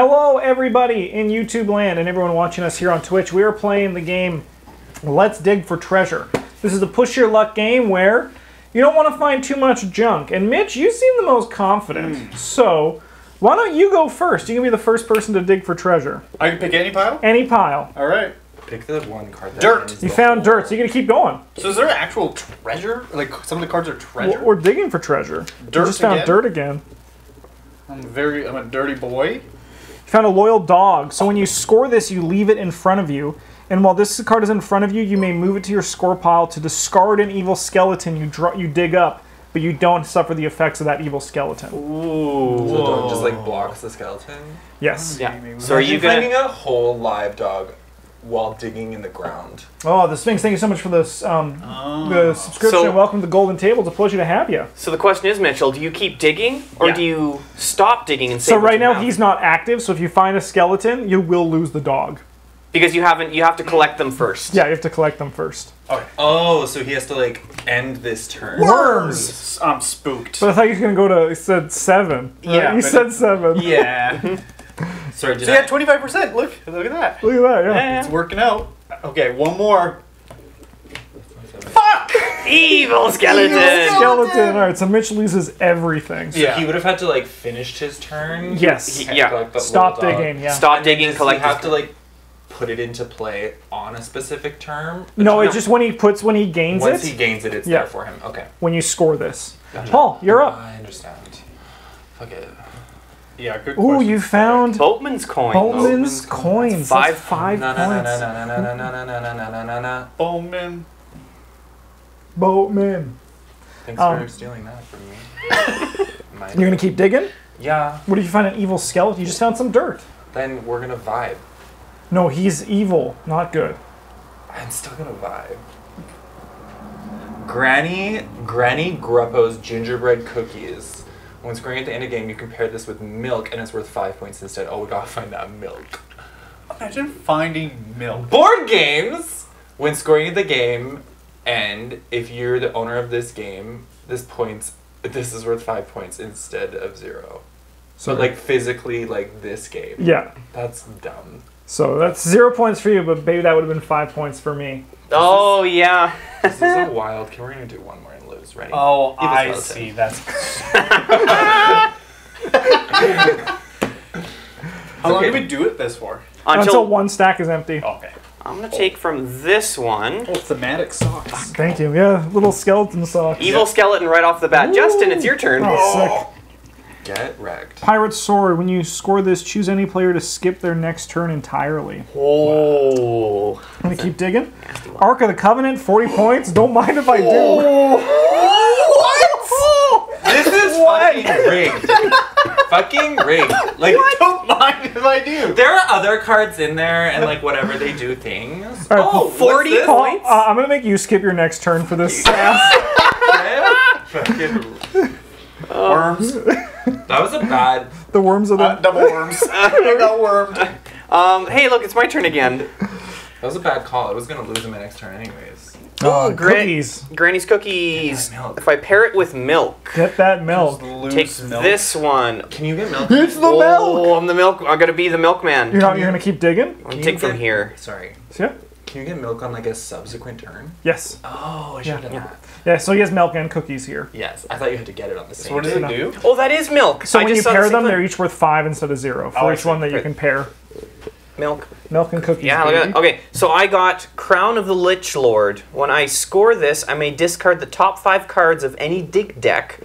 Hello, everybody in YouTube land and everyone watching us here on Twitch. We are playing the game Let's Dig for Treasure. This is a push your luck game where you don't want to find too much junk. And Mitch, you seem the most confident. Hmm. So, why don't you go first? You can be the first person to dig for treasure. I can pick any pile? Any pile. All right. Pick the one card. That Dirt. You found whole- dirt, so you're going to keep going. So is there actual treasure? Like some of the cards are treasure? We're digging for treasure. Dirt you just found again? dirt again. I'm very I'm a dirty boy. You found a loyal dog. So when you score this, you leave it in front of you. And while this card is in front of you, you may move it to your score pile to discard an evil skeleton you draw, you dig up, but you don't suffer the effects of that evil skeleton. Ooh. So the dog just like blocks the skeleton. Yes. Yeah. So are you Imagine gonna? a whole live dog while digging in the ground? Oh, the Sphinx, thank you so much for this um, Oh. the subscription. So- Welcome to the Golden Table. It's a pleasure to have you. So the question is, Mitchell, do you keep digging or Yeah. do you stop digging and So save what right now have? he's not active. So if you find a skeleton, you will lose the dog. because you haven't. You have to collect them first. Yeah, you have to collect them first. Oh, so he has to like end this turn. Worms. I'm spooked. But I thought you were gonna go to. He said seven. right? Yeah, you but- said seven. yeah. Sorry, did so I? yeah, 25%. Look, look at that. Look at that. Yeah. Yeah. It's working out. Okay, one more. Fuck! Evil skeleton. Skeleton. All right. So Mitch loses everything. So he would have had to like finish his turn. Yes. He- and yeah. collect the Stop little dog. digging. Yeah. Stop And digging. does Collect. He have to like put it into play on a specific term. No, it's just when he puts when he gains Once it he gains it, it's Yeah. there for him. Okay. when you score this. Paul, you're up. I understand. Fuck it. Yeah, good. Ooh, you found Boltman's coin. Boltman's coins. Five, five points. Boltman. Boltman. Thanks for um, stealing that from me. You're gonna keep digging. Yeah. What did you find? An evil skeleton? You just found some dirt. Then we're gonna vibe. No, he's evil, not good. I'm still gonna vibe. Granny, Granny Greppo's gingerbread cookies. When scoring at the end of the game, you compare this with milk, and it's worth five points instead. Oh, we gotta find that milk. Imagine finding milk. Board games. When scoring at the game, and if you're the owner of this game, this points. This is worth five points instead of zero. So like physically, like this game. Yeah. That's dumb. So that's zero points for you, but maybe that would have been five points for me. Oh yeah. This is a wild. Can we're gonna do one more and lose? Ready? Oh, I see. That's. How long Okay. did we do it this for? Until, Until one stack is empty. Okay. I'm gonna take from this one. Oh, thematic socks. Thank you. Yeah, little skeleton socks. Evil skeleton right off the bat. Justin, it's your turn. Oh, oh, sick. Get wrecked. Pirate Sword. When you score this, choose any player to skip their next turn entirely. Oh. I'm gonna keep digging. Ark of the Covenant, 40 points. Don't mind if I do. Oh. This is fucking rigged. fucking rigged. Like, Don't mind if I do. there are other cards in there, and like whatever they do things. All right, oh, 40 this? Paul, points? uh, I'm gonna make you skip your next turn for this. Fucking- Worms. that was a bad. the worms of the. Uh, double worms. I got wormed. Um. Hey, look, it's my turn again. That was a bad call. I was gonna lose in my next turn anyways. Oh, great. cookies. Granny's cookies. Get that milk. If I pair it with milk, Get that milk. take this one. Can you get milk? It's the oh, milk. Oh, I'm the milk. I'm gonna be the milkman. You're not. You're gonna keep digging. I'm gonna take from get- here. Sorry. Yeah. Can you get milk on like a subsequent turn? Yes. Oh, I Yeah. have done Yeah. that. Yeah. So he has milk and cookies here. Yes, I thought you had to get it on the same. What does it do? Oh, that is milk. So I when you just saw pair same them, thing. they're each worth five instead of zero oh, for Oh, each one that you Right. can pair. Milk. Milk and cookies. Yeah, baby. Okay, so I got Crown of the Lich Lord. When I score this, I may discard the top five cards of any dig deck.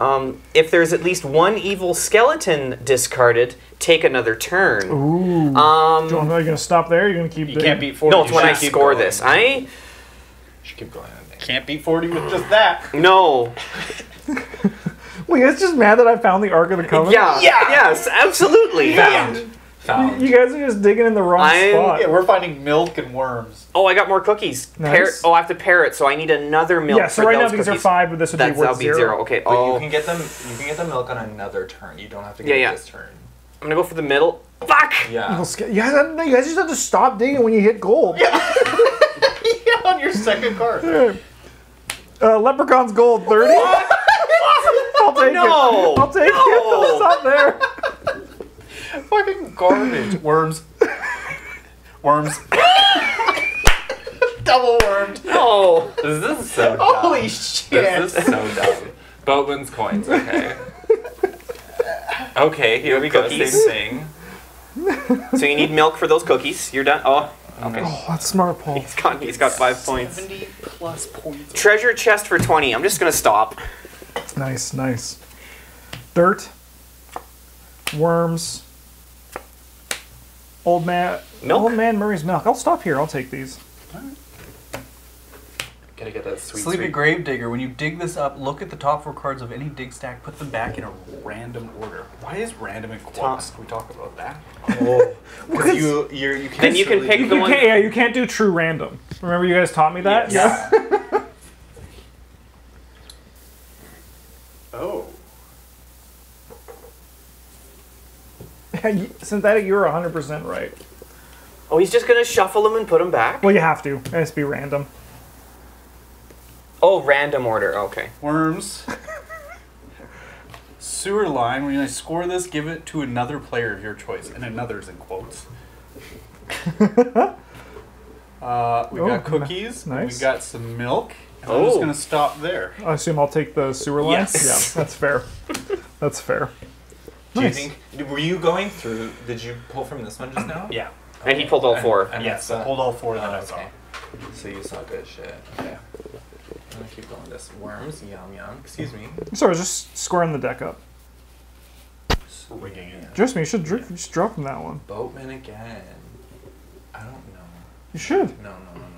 Um, if there's at least one evil skeleton discarded, take another turn. Ooh. Um, Do you want- are you gonna stop there? You're gonna keep. You digging? can't beat 40. no, it's when I score going. this. I You should keep going. I think. Can't beat 40 with just that. no. Well, you guys just mad that I found the Ark of the Covenant? Yeah. Yes, absolutely. Found. Found. You guys are just digging in the wrong I'm- spot. Yeah, we're finding milk and worms. Oh, I got more cookies. Nice. Pair, oh, I have to pair it, so I need another milk. Yeah, so for right now those these are cookies. five, but this would That's be worth that'll be zero. zero. Okay. But Oh, you can get them. You can get the milk on another turn. You don't have to get Yeah, it yeah. this turn. I'm gonna go for the middle. Fuck. Yeah. Evil ske- You guys, no, you guys just have to stop digging when you hit gold. yeah, on your second card. Uh, Leprechaun's gold, 30. I'll take No. it. I'll take No. it. Stop there. Fucking garbage. Worms. Worms. Double wormed. No. This is so dumb. Holy shit. This is so dumb. Boatman's coins, okay. Okay, here we go. Same thing. So you need milk for those cookies. You're done. Oh, okay. Oh, that's smart, Paul. He's got he's got five points. 70 plus points. Treasure chest for twenty. I'm just gonna stop. Nice, nice. Dirt. Worms. Old man. Milk? Old man Murray's milk. I'll stop here. I'll take these. Gotta get that sweet, Sleepy sweet. Gravedigger, when you dig this up, look at the top four cards of any dig stack, put them back in a random order. Why is random in quotes? Can we talk about that? Oh, because you, you're, you can Then you can pick You the one. can't, yeah, you can't do true random. Remember you guys taught me that? Yeah. oh. Yeah. You- Synthetic, you're 100% right. Oh, he's just gonna shuffle them and put them back. Well, you have to. It has to be random. Oh, random order. Okay. Worms. Sewer line, when I score this, give it to another player of your choice. And another's in quotes. uh, we Oh, got cookies. and nice. We got some milk. And I'm just Oh. going to stop there. I assume I'll take the sewer line? Yes. Yeah, that's fair. That's fair. Do you think, were you going through, did you pull from this one just now? Yeah. And he pulled all four. and Yes, that's I pulled all four that Oh, I saw. okay. So you saw good shit. Okay. I'm gonna keep going. This worms, yum yum. Excuse me. Sorry, I was just squaring the deck up. Rigging it. Just me, you should dr- you should drop from that one. Boatman again. I don't know. You should. No, no, no, no, no. Oh,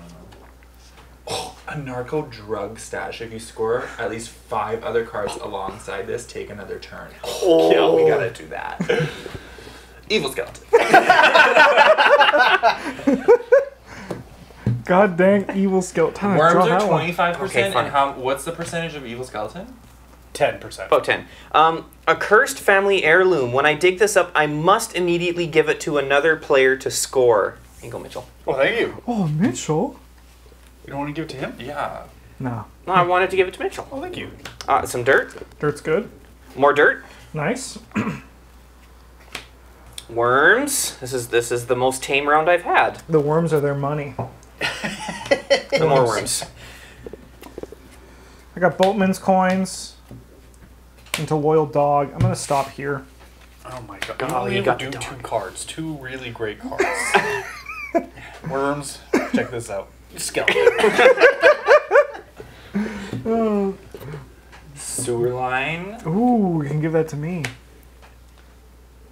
a narco drug stash. If you score at least five other cards alongside this, take another turn. Oh. Yeah, we gotta do that. Evil skeleton. God dang evil skeleton. Time Worms are twenty five percent, fine. and how? What's the percentage of evil skeleton? 10%. About 10. Um, a cursed family heirloom. When I dig this up, I must immediately give it to another player to score. Here you go, Mitchell. Oh, thank you. Oh, Mitchell. You don't want to give it to him? Yeah. No. No, I wanted to give it to Mitchell. Oh, thank you. Uh, some dirt. Dirt's good. More dirt. Nice. Worms. This is this is the most tame round I've had. The worms are their money. The more worms. I got Boatman's coins into Loyal Dog. I'm gonna stop here. Oh my god. Oh, You only you got do two cards. Two really great cards. Worms. Check this out. Skeleton. Sewer line. Ooh, you can give that to me.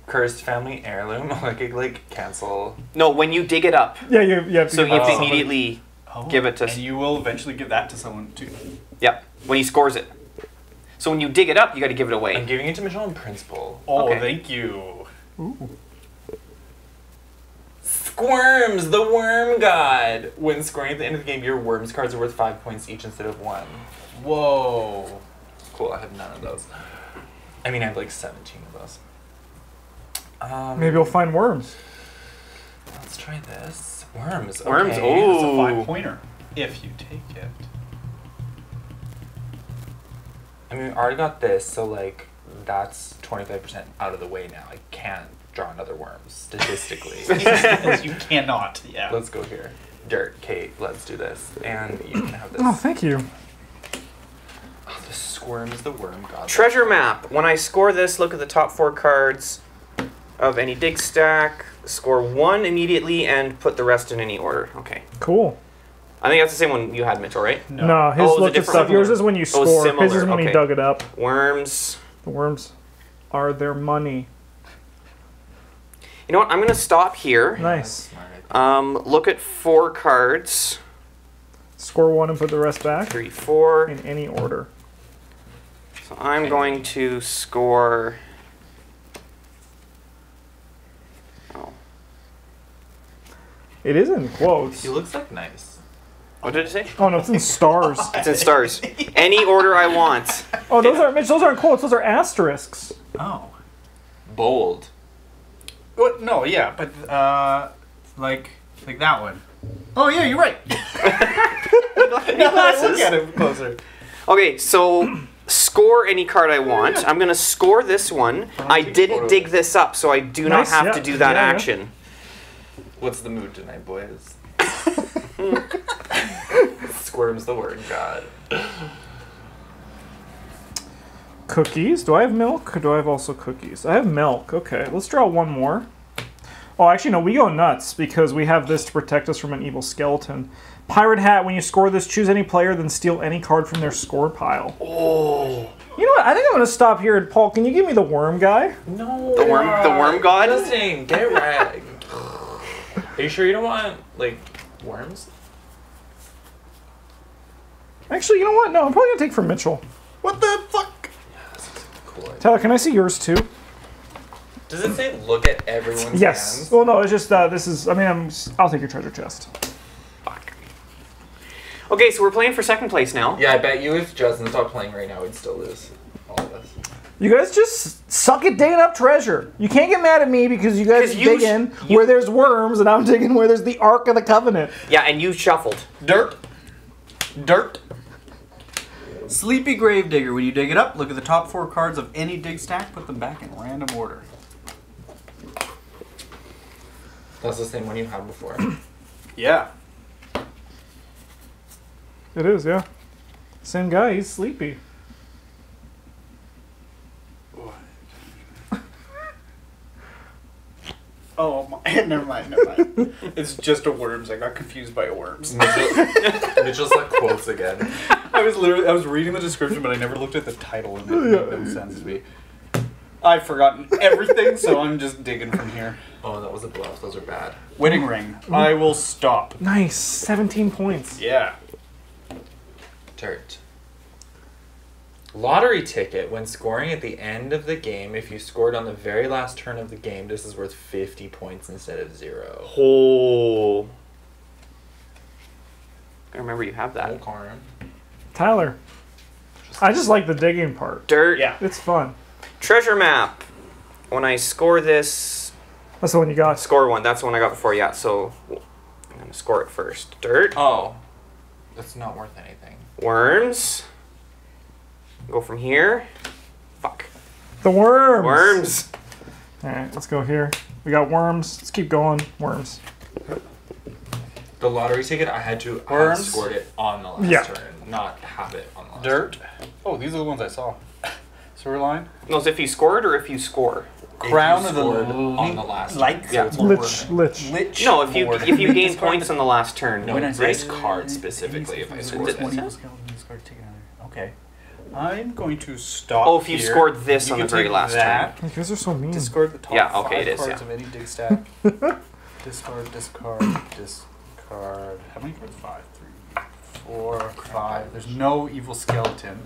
Cursed family heirloom. I could like cancel. No, when you dig it up. Yeah, you, you have to So give you have to to immediately. Oh, Give it to- And you will eventually give that to someone too. Yep. When he scores it. So when you dig it up, you got to give it away. I'm giving it to Michelle in principle. Oh, Okay. thank you. Ooh. Squirms, the worm god. When scoring at the end of the game, your worms cards are worth five points each instead of one. Whoa. Cool, I have none of those. I mean, I have like 17 of those. Um, Maybe you'll find worms. Let's try this. Worms. Worms, Okay. oh. It's a five pointer. If you take it. I mean, we already got this, so like that's 25% out of the way now. I can't draw another worm statistically. you cannot. Yeah. let's go here. Dirt, Kate, let's do this. And you can have this. Oh, thank you. Oh, the squirm is the worm god. Treasure map. When I score this, look at the top four cards of any dig stack. Score one immediately and put the rest in any order. Okay. Cool. I think that's the same one you had, Mitchell, right? No, his Oh, it was a looked at stuff. Yours is when you Oh, score. similar, His is when okay. he dug it up. Worms. The worms are their money. You know what? I'm gonna stop here. Nice. Um, look at four cards. Score one and put the rest back Three, four. in any order. So I'm going to score. Oh, It is in quotes. He looks like nice. what did it say? Oh no, it's in stars. It's in stars. Any order I want. Oh, those are Mitch. Those aren't quotes. Those are asterisks. Oh. Bold. What? No, yeah, but uh, like like that one. Oh yeah, you're right. Glasses. Look at him closer. Okay, so score any card I want. I'm gonna score this one. I didn't dig this up, so I do Nice, not have yeah. to do that Yeah, yeah. action. What's the mood tonight, boys? Squirm's the word god. Cookies. Do I have milk or do I have also cookies? I have milk. Okay, let's draw one more. Oh, actually, no, we go nuts because we have this to protect us from an evil skeleton. Pirate Hat, when you score this, choose any player, then steal any card from their score pile. Oh, You know what? I think I'm going to stop here. At Paul, can you give me the worm guy? No. The worm- the worm god? Justin, get wrecked. Are you sure you don't want like worms? Actually, you know what? No, I'm probably going to take from Mitchell. What the fuck? Cool. Tyler, can I see yours too? Does it say look at everyone's Yes. hands? Well, no, it's just uh, this is. I mean, I'm. I'll take your treasure chest. fuck. Okay, so we're playing for second place now. Yeah, I bet you if Justin stopped playing right now, we'd still lose all of us. You guys just suck at digging up treasure. You can't get mad at me because you guys you dig in you- where there's worms, and I'm digging where there's the Ark of the Covenant. Yeah, and you shuffled. Dirt. Dirt. Sleepy Gravedigger. When you dig it up, look at the top four cards of any dig stack, put them back in random order. That's the same one you had before. Yeah. It is, yeah. Same guy. He's sleepy. Oh, my, never mind, never mind. it's just a worms. I got confused by worms. Mitchell, Mitchell's like quotes again. I was literally I was reading the description, but I never looked at the title, and it made no sense to me. I've forgotten everything, so I'm just digging from here. Oh, that was a bluff. Those are bad. Wedding ring. I will stop. Nice. 17 points. Yeah. Dirt. Lottery ticket. When scoring at the end of the game, if you scored on the very last turn of the game, this is worth 50 points instead of zero. Oh. I remember you have that. Old Tyler. I just like the digging part. Dirt. Yeah. It's fun. Treasure map. When I score this, That's the one you got. score one. That's the one I got before. Yeah, so I'm gonna score it first. Dirt. Oh. That's not worth anything. Worms. Go from here. Fuck. The worms. Worms. All right, let's go here. We got worms. Let's keep going. Worms. The lottery ticket, I had to have Worms? scored it on the last Yeah. turn, not have it on the last Dirt. Oh, these are the ones I saw. Sewer line. No, it's if you scored or if you score. If Crown of the scored on the last Like turn. Yeah, it's Lich. Lich. Lich. No, if you Lord. if you gain points on the last turn. No, When I this say- card specifically, if I scored it. One evil skeleton, discard, take another. Okay. I'm going to stop. Oh, if you here. scored this You on can the very take last that, You guys are so mean. Discard the top Yeah, okay, five it is, cards yeah. of any dig stack. discard, discard, discard. How many cards? Five, three, four, five. There's no evil skeleton.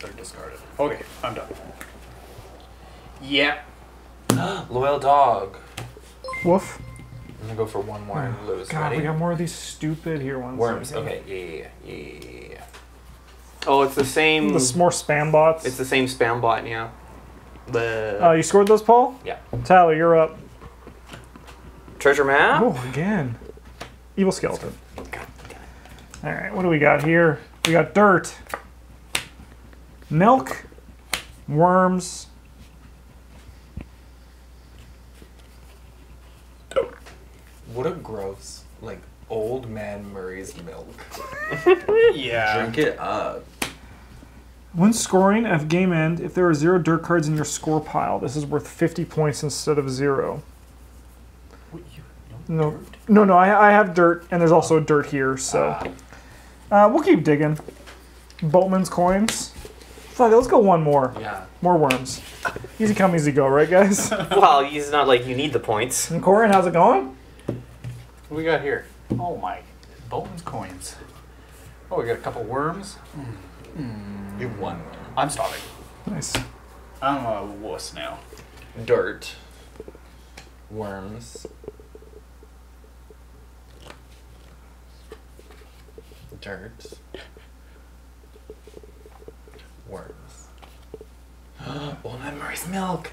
They're discarded. Okay, I'm done. Yeah. Loyal dog. Woof. I'm gonna go for one more and lose. God, Ready? we got more of these stupid here ones. Worms. Okay. Yeah, yeah, yeah. Oh, it's the same. The more spam bots. It's the same spam bot. Yeah. The uh, you scored those, Paul? Yeah. Tyler, you're up. treasure map. Oh, again. Evil skeleton. All right, what do we got here? We got dirt, milk, worms. What a gross, like old man Murray's milk. Yeah. Drink it up. When scoring at game end, if there are zero dirt cards in your score pile, this is worth 50 points instead of zero. What, you- No, dirt? no, no. I, I have dirt, and there's also dirt here, so ah. uh, we'll keep digging. Boatman's coins. Fuck, it, let's go one more. Yeah. More worms. Easy come, easy go, right, guys? Well, he's not like you need the points. and Corin, how's it going? What we got here? Oh my. Bolton's coins. Oh, we got a couple worms. Hmm. Hmm. You won. I'm stopping. Nice. I'm a wuss now. Dirt. Worms. Dirt. Worms. Old man Murray's milk.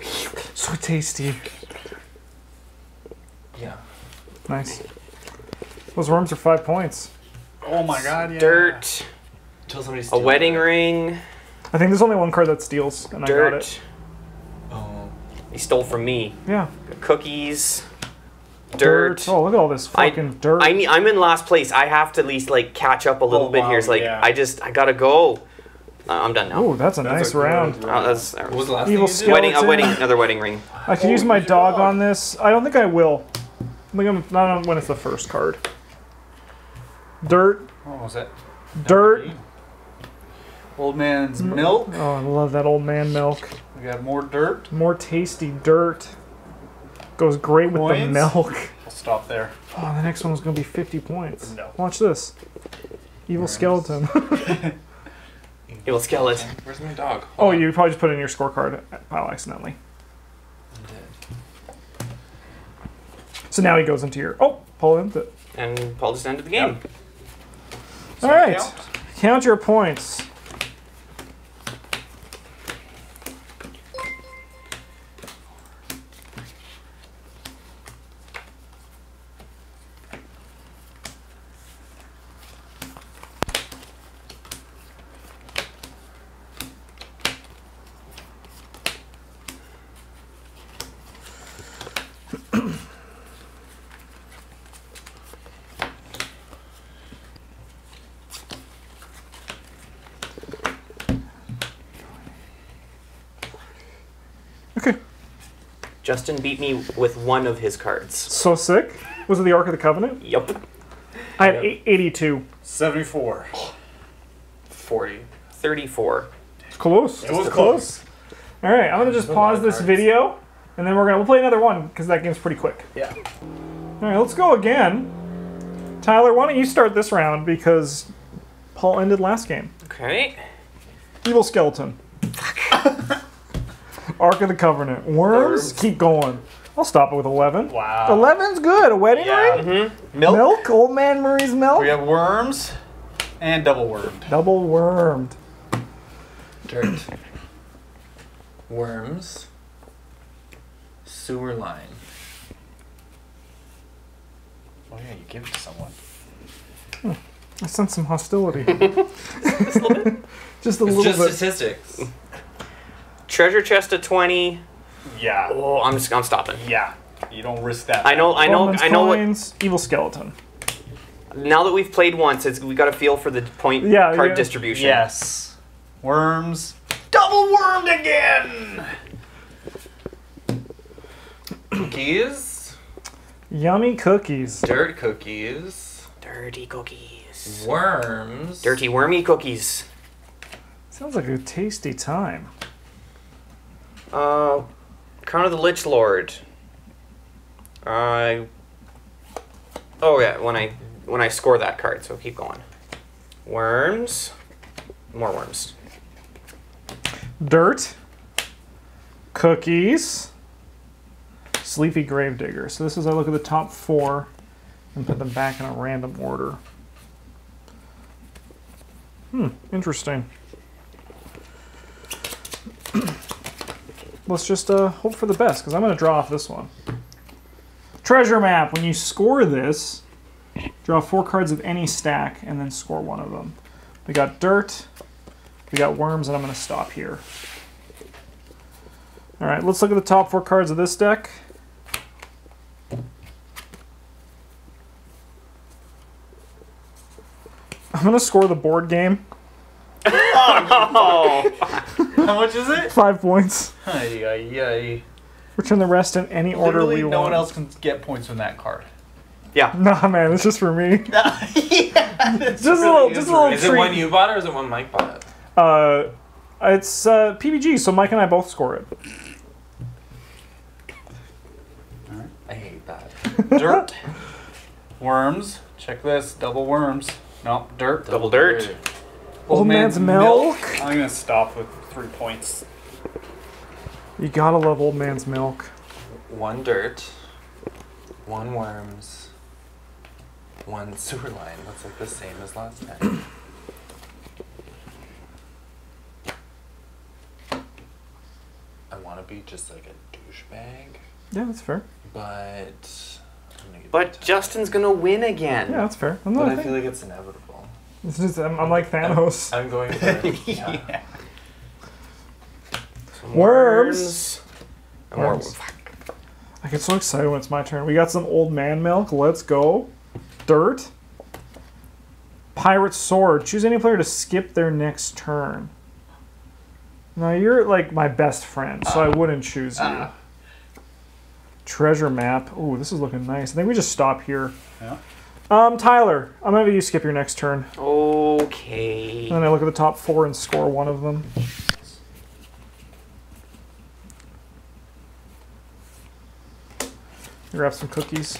So tasty. Yeah. Nice. Those worms are five points. Oh my god, yeah. Dirt. Until somebody A wedding it. ring. I think there's only one card that steals, and I got it. Dirt. Oh. He stole from me. Yeah. Cookies. Dirt. Oh, look at all this I, fucking dirt. I need, I'm in last place. I have to at least like catch up a little Oh, bit wow, here. It's like yeah. I just I gotta go. Uh, I'm done now. oh, that's a nice a round. round. Oh, that's What was the last Evil thing you wedding. A skeleton. wedding. Another wedding ring. I can Oh, use my dog dog. on this. I don't think I will. I think I'm not on when it's the first card. Dirt. What was that? Dirt. Old man's mm. milk. Oh, I love that old man milk. We got more dirt. More tasty dirt. Goes great with the milk. I'll stop there. Oh, the next one was gonna be 50 points. No. Watch this. Evil Nice. skeleton. Evil skeleton. Where's my dog? oh, you probably just put it in your scorecard pile accidentally. So now he goes into your. Oh, Paul into it. And Paul just ended the game. All right. count? Count your points. Okay. Justin beat me with one of his cards. So sick. Was it the Ark of the Covenant? Yep. I had eight- 82. 74. 40. 34. It's close. It was close. All right, I'm gonna just There's a lot pause this cards. video, and then we're gonna we'll play another one because that game's pretty quick. Yeah. All right, let's go again. Tyler, why don't you start this round because Paul ended last game. Okay. Evil skeleton. Ark of the Covenant. Worms. Worms. Keep going. I'll stop it with 11. Wow. 11's good. A wedding Yeah. ring? Mm-hmm. Milk. Milk? Old Man Murray's milk? We have worms and double wormed. Double wormed. Dirt. Worms. Sewer line. Oh yeah, you give it to someone. Hmm. I sense some hostility. Just a little bit. Just a It's little just bit. statistics. Treasure chest of 20. Yeah. Oh, I'm just I'm stopping. Yeah. You don't risk that. I know I know Bowman's I know what coins, Evil skeleton. now that we've played once, it's we got a feel for the point Yeah, card yeah. distribution. Yes. Worms. Double wormed again. Cookies. Yummy cookies. Dirt cookies. Dirty cookies. Worms. Dirty wormy cookies. Sounds like a tasty time. Uh, Crown of the Lich Lord. I. oh yeah, when I when I score that card, so keep going. Worms. More worms. Dirt. Cookies. Sleepy Gravedigger. So this is I look at the top four and put them back in a random order. Hmm, interesting. Let's just uh, hope for the best, because I'm going to draw off this one. Treasure map. When you score this, draw four cards of any stack and then score one of them. We got dirt, we got worms, and I'm going to stop here. All right, let's look at the top four cards of this deck. I'm going to score the board game. Oh, How much is it? Five points. Ay, ay, ay. Return the rest in any order Literally, we no want. one else can get points from that card. Yeah. Nah, man, it's just for me. yeah, Just a little, just a little Is it treat. one you bought or is it one Mike bought? Uh, it's uh, PBG, so Mike and I both score it. I hate that. Dirt. worms. Check this. Double worms. No, dirt. Double dirt. Old man's milk. I'm gonna stop with three points. You gotta love old man's milk. One dirt. One worms. One sewer line. Looks like the same as last time. I want to be just like a douchebag, Yeah, that's fair. but. I'm gonna get but. Justin's gonna win again. Yeah, that's fair. I'm, But not I feel like it's inevitable. it's just, I'm, I'm like Thanos. I'm going for. yeah. Worms. Worms. I get so excited when it's my turn. We got some old man milk. Let's go. Dirt. Pirate sword. Choose any player to skip their next turn. Now you're like my best friend, so I wouldn't choose you. Ah. Treasure map. Ooh, this is looking nice. I think we just stop here. Yeah. Um, Tyler, I'm gonna have you skip your next turn. Okay. And then I look at the top four and score one of them. Grab some cookies.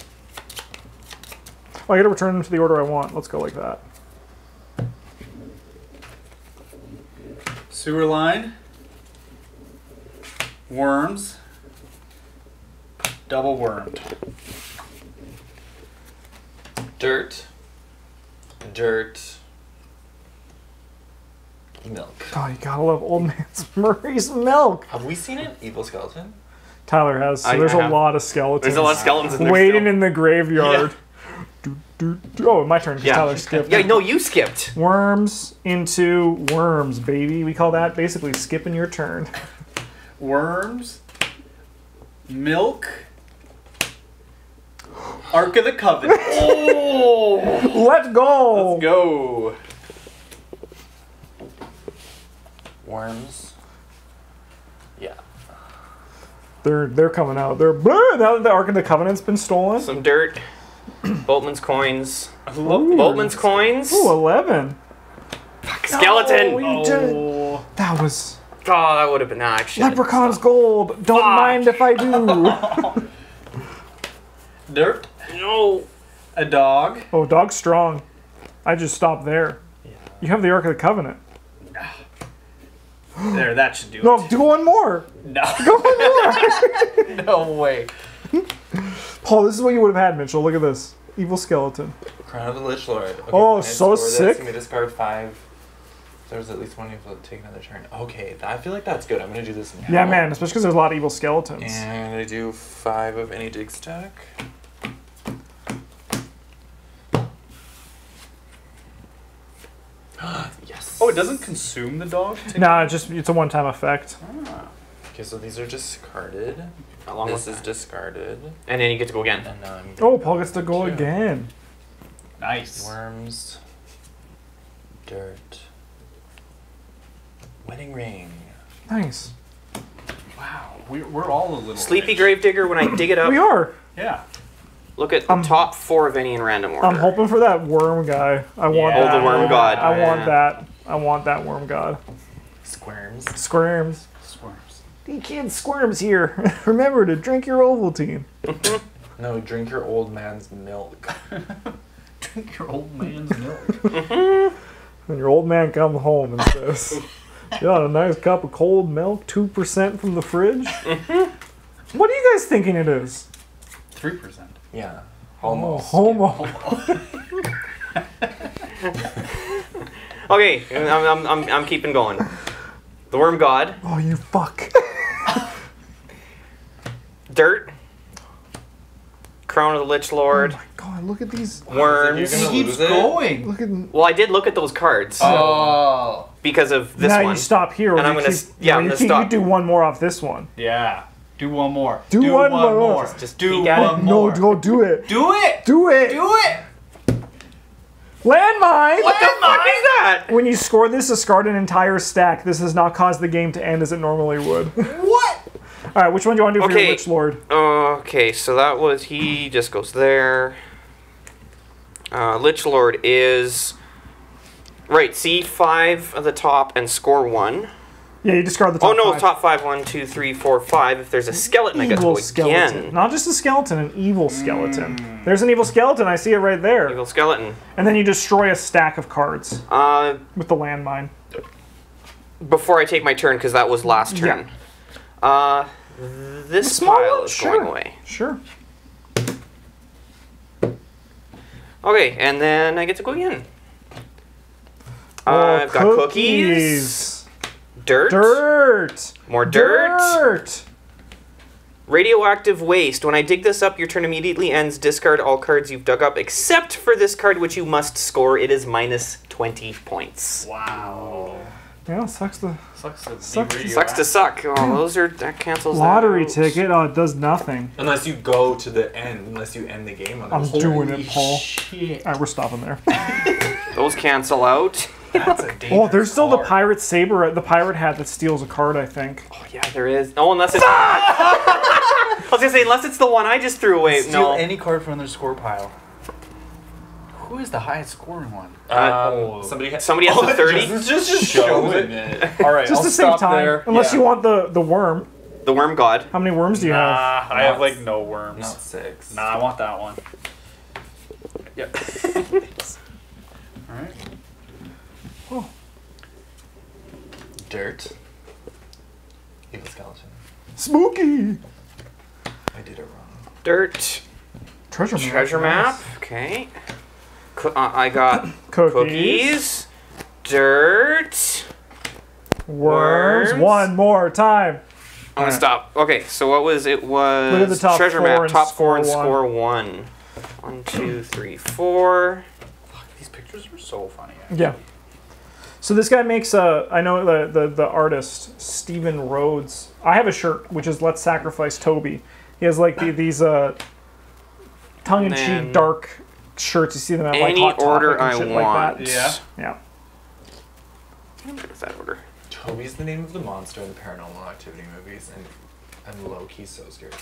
Oh, I gotta return them to the order I want. Let's go like that. Sewer line. Worms. Double wormed. Dirt. Dirt. Milk. Oh, you gotta love Old Man's Murray's milk. Have we seen an evil skeleton? Tyler has, so I- there's I a have- lot of skeletons. There's a lot of skeletons in there. waiting still. in the graveyard. Do, do, do. Oh, my turn. 'cause Yeah. Tyler skipped. Yeah, no, you skipped. Worms into worms, baby. We call that basically skipping your turn. Worms. Milk. Ark of the Covenant. Oh! Let's go. Let's go. Worms. Yeah. They're they're coming out. They're blah, now that the Ark of the Covenant's been stolen. Some dirt. Boatman's coins. Ooh. Boatman's coins. Ooh, 11. Skeleton. No, you did. Oh. That was Oh, that would have been nah, actually. Leprechaun's gold. Don't Fuck. mind if I do. Dirt. No. A dog. oh, dog's strong. I just stopped there. Yeah. You have the Ark of the Covenant. There, that should do No, it. do one more. No. Go one more. no way. Paul, this is what you would have had, Mitchell. Look at this. Evil skeleton. Crown of the Lich Lord. Okay, Oh, so score this, sick. You may discard five. There's at least one you have to take another turn. Okay, th- I feel like that's good. I'm gonna do this now. Yeah, man, especially because there's a lot of evil skeletons. And I'm gonna do five of any dig stack. yes. Oh, it doesn't consume the dog? Take- Nah, it's just it's a one-time effect. Ah. Okay, so these are discarded. Along this with is discarded. And then you get to go again. And now I'm Oh, Paul gets to go Two. again. Nice. Worms. Dirt. Wedding ring. Nice. Wow. we're, we're all a little. Sleepy rich. Gravedigger, when I dig it up, We are. Yeah. look at the I'm- top four of any in random order. I'm hoping for that worm guy. I want Yeah. that. Oh, the worm god. I want Yeah. that. I want that worm god. Squirms. Squirms. Squirms. You can't squirms here. Remember to drink your Ovaltine. No, drink your old man's milk. Drink your old man's milk. And your old man comes home and says, "You got a nice cup of cold milk, two percent from the fridge." what are you guys thinking it is? 3%. Yeah. Oh, Almost. homo. Okay, I'm, I'm, I'm, I'm keeping going. The Worm God, Oh, you fuck. Dirt, Crown of the Lich Oh Lord, my god, look at these. Worms. You're gonna He keeps it? going. Look at. Well, I did look at those cards Oh. because of this now one. you stop here. or And I'm you gonna yeah, or I'm you gonna stop. You do one more off this one. Yeah. Do one more. Do one more. Just, Just do peek at one it. more. No, go do it. Do it. Do it. Do it. Landmine. what the fuck is that? When you score this, discard an entire stack. This does not cause the game to end as it normally would. What? All right, which one do you want to do for Okay. your Lich Lord? Okay, so that was he just goes there. Uh, Lich Lord is right. C five at the top and score one. Yeah, you discard the top. Oh no, five. top five. One, two, three, four, five. If there's a skeleton, I got to go skeleton. again. Not just a skeleton, an evil skeleton. There's an evil skeleton. I see it right there. Evil skeleton. And then you destroy a stack of cards Uh, with the landmine. before I take my turn, because that was last Yeah. turn. Uh, this small pile is Sure. going away. Sure. Okay, and then I get to go again. Uh, Oh, I've got cookies, dirt, Dirt. more dirt, Dirt. radioactive waste. When I dig this up, your turn immediately ends. Discard all cards you've dug up, except for this card, which you must score. It is minus 20 points. Wow. Yeah, sucks the Sucks to be Sucks- where Sucks to suck. Oh, those are that cancels. lottery out. ticket. Oh, it does nothing. Unless you go to the end, unless you end the game on I'm doing it, Paul. Shit. All right, we're stopping there. Those cancel out. That's a Oh, there's still the pirate saber, the pirate hat that steals a card. I think. Oh yeah, there is. Oh, unless it's. I was gonna say unless it's the one I just threw away. Steal no. any card from their score pile. Who is the highest scoring one? Um, somebody has Somebody has a 30? Just, just, just showing it. All right, Just I'll to save stop time. there. Unless Yeah. you want the the worm. The worm god. How many worms do you have? Nah, I have like no worms. Not six. Nah, I want that one. Yep. All right. Dirt. Evil skeleton. Spooky. I did it wrong. Dirt. Treasure map. Treasure map. Okay. Co- uh, I got Cookies. cookies. Dirt. Worms. Worms. One more time. I'm gonna stop. Okay, so what was it? Was Look at the top treasure map top four and score one. score one. One, two, three, four. These pictures are so funny. Yeah. So this guy makes a. I know the the, the artist Steven Rhodes. I have a shirt which is "Let's Sacrifice Toby." He has like the, these uh, tongue-in-cheek dark shirts. You see them at like Any Hot Topic order and I shit want. like that. Yeah. Yeah. I'm good with that order. Toby's the name of the monster in the paranormal activity movies, and I'm low key so scared of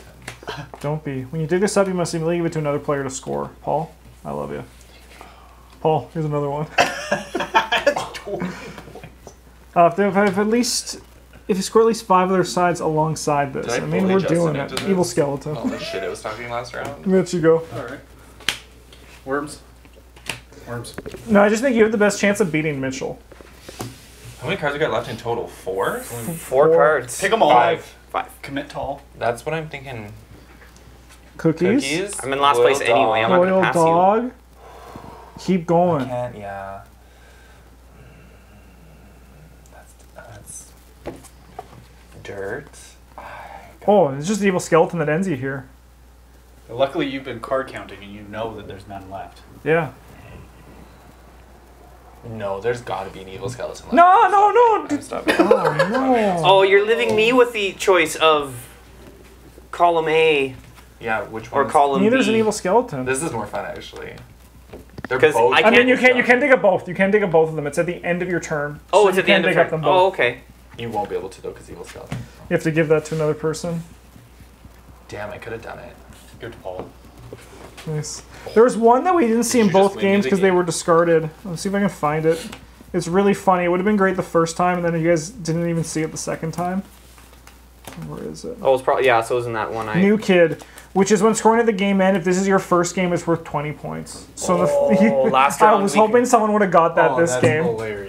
him. Don't be. When you dig this up, you must immediately give it to another player to score. Paul, I love you. Paul, here's another one. Uh, if, they have, if at least if you score at least five other sides alongside this, Did I I, mean we're Justin doing it. this? Evil skeleton. All the shit I was talking last round. Mitch, you go. All right. Worms. Worms. No, I just think you have the best chance of beating Mitchell. How many cards we got left in total? Four? Four, Four. cards. Pick them all. Five. Five. Commit tall. That's what I'm thinking. Cookies. Cookies. I'm in last Loyal place anyway, I'm not gonna Loyal pass you. dog. Keep going. Can't. Yeah. That's that's dirt. Oh, it's just the evil skeleton that ends you here. Luckily, you've been card counting and you know that there's none left. Yeah. No, there's got to be an evil skeleton. left. No, no, no. I'm stopping. Oh no. Oh, you're leaving me with the choice of column A Yeah, which one? or column B. Neither's an evil skeleton. This is more fun actually. They're 'Cause both. I I can't- mean, you can you can dig up both. You can't dig up both of them. It's at the end of your turn. oh, so it's you at the can end of dig up turn. them both. Oh, okay. You won't be able to though, because evil skeleton. You have to give that to another person. Damn, I could have done it. Give it to Paul. Nice. There was one that we didn't see Did in both win me games the because they were discarded. Let's see if I can find it. It's really funny. It would have been great the first time, and then you guys didn't even see it the second time. Where is it? Oh, it's probably yeah. So it was in that one. I New kid, which is when scoring at the game end. If this is your first game, it's worth twenty points. So Oh, the, last I was we- hoping someone would have got that oh, this that's game. hilarious.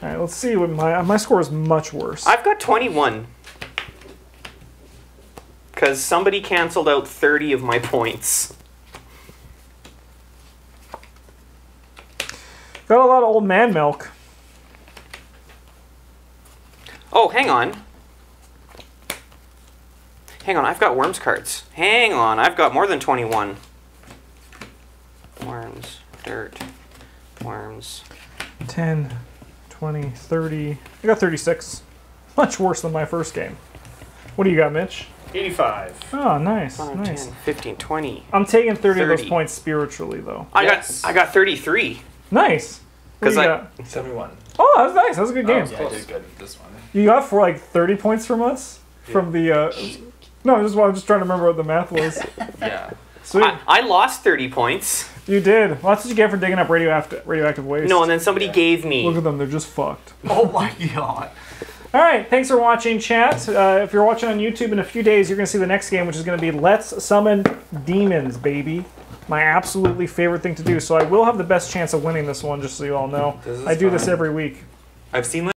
All right, let's see what my my score is much worse. I've got 21. Because somebody canceled out 30 of my points. Got a lot of old man milk. Oh, hang on. Hang on, I've got worms cards. Hang on, I've got more than 21. Worms, dirt, worms. 10, 20, 30. I got 36. Much worse than my first game. What do you got, Mitch? 85. Oh, nice, 5, nice. 10, 15, 20. I'm taking 30, of those points spiritually, though. I Yes. got I got 33. Nice. What 'Cause do you I- got? Seventy-one. Oh, that was nice. That was a good game. Oh, Yeah, I did good this one. You got for like 30 points from us? From the, uh... No, I just, I'm just trying to remember what the math was. Yeah. Sweet. I, I lost 30 points. You did. Well, that's what you get for digging up radioactive, radioactive waste. No, and then somebody Yeah. gave me. Look at them. They're just fucked. Oh my god. All right, thanks for watching, chat. Uh, if you're watching on YouTube in a few days, you're going to see the next game, which is going to be Let's Summon Demons, baby. My absolutely favorite thing to do. So I will have the best chance of winning this one, just so you all know. I do this every week. I've seen like